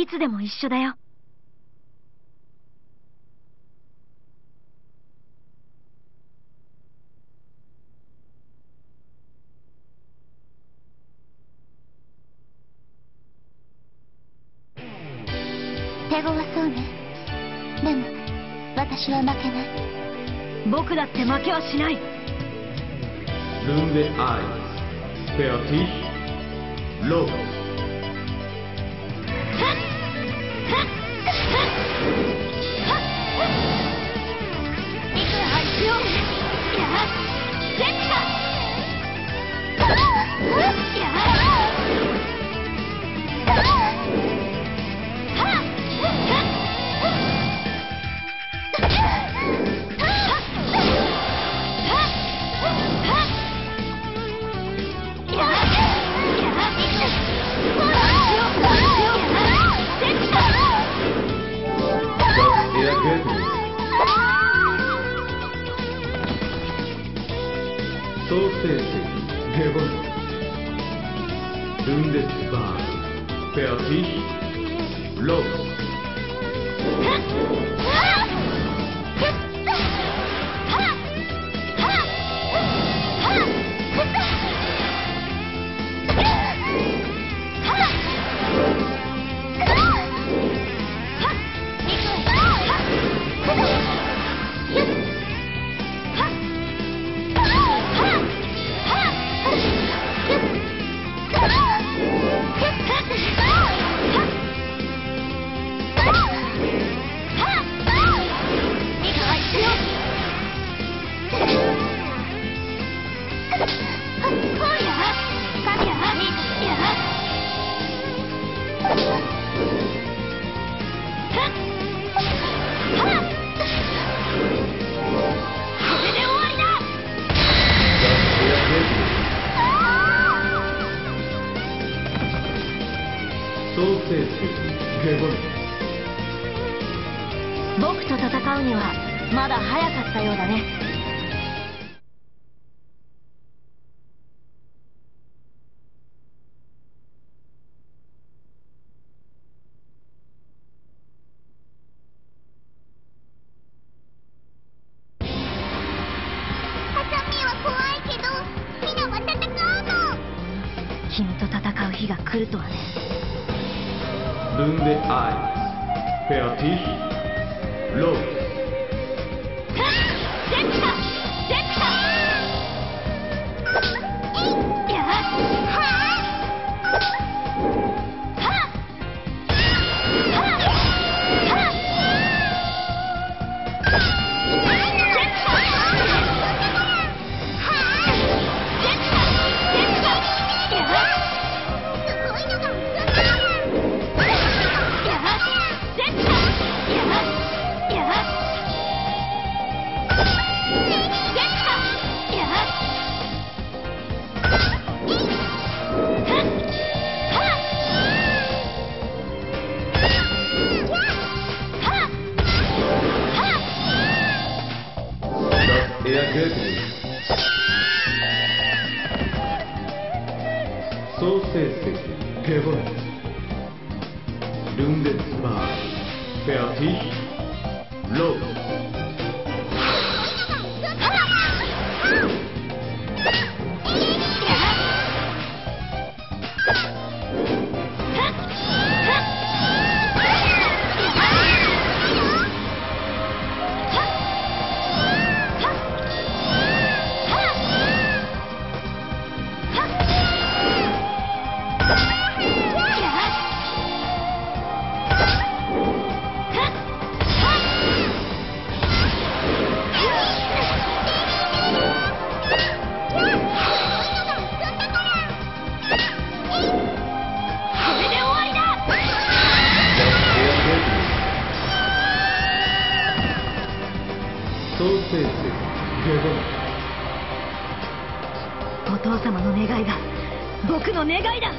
いつでも一緒だよ。手強そうねでも私は負けない僕だって負けはしない Lunde Eis. Fertig. Los. 総成績ゲボン僕と戦うにはまだ早かったようだね。ハサミは怖いけどヒナは戦うの君と戦う日が来るとはね Runde 1. Fertig. Los. お父様の願いが僕の願いだ。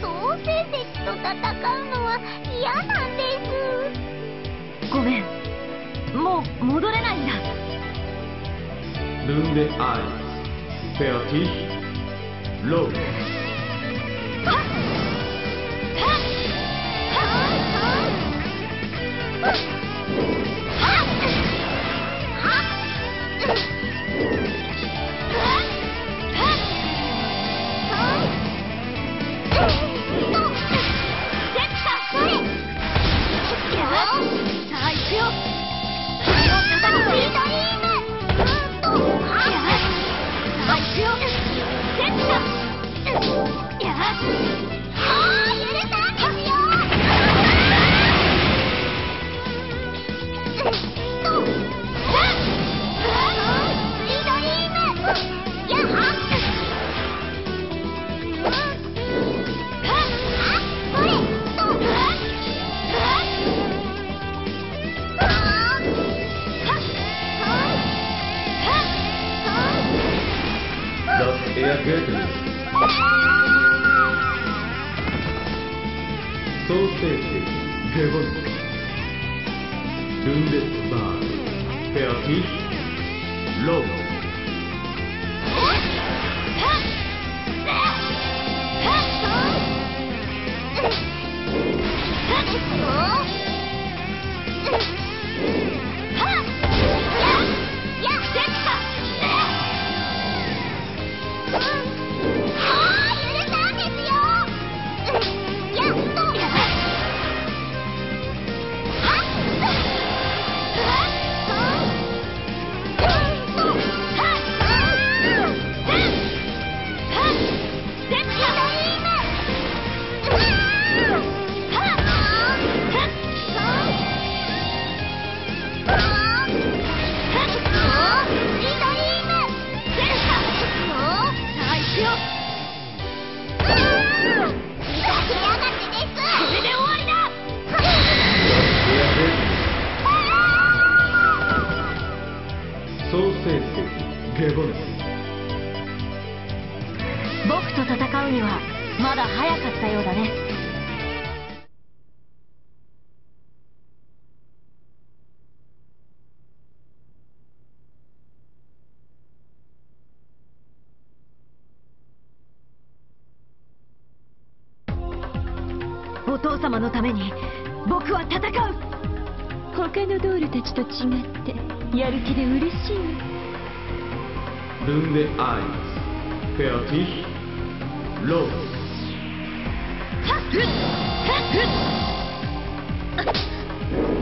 ソーセと戦うのは嫌なんです。ごめん。もう戻れない。Lunde 1 Fertig Los 総成績ゲボンルンデッツバーフェアティッロー総様のために僕は戦う。他のドールたちと違ってやる気で嬉しいわ Runde 1 Fertig Los 君を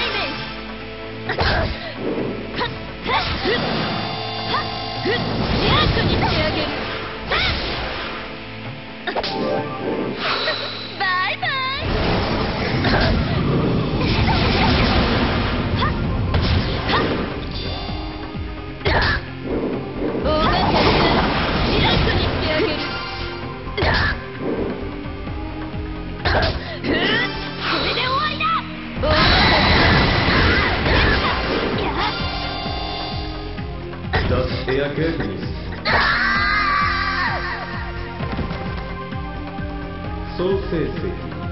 総成績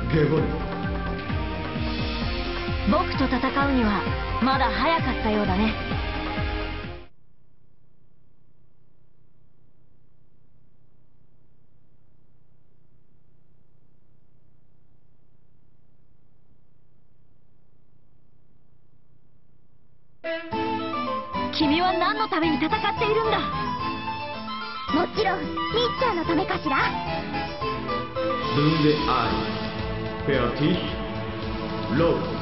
下ボ僕と戦うにはまだ早かったようだね。君は何のために戦っているんだ？もちろんみっちゃんのためかしら？Runde 1. Fertig. Los.